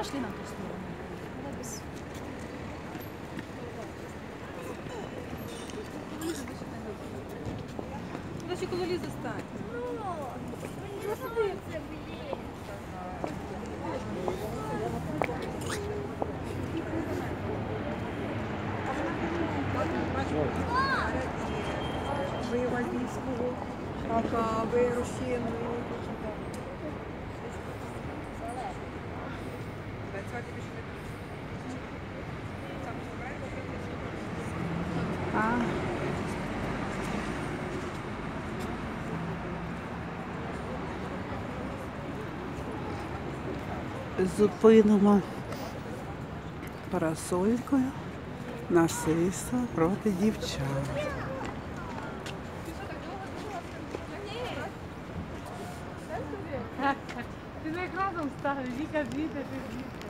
пошли на ту сторону. Наші коло лізу стань. Ви Вальдійського, а ви А. Зупинимо парасолькою насильство проти дівчат. Ти не екраном ставиш, Віка звідти, ти.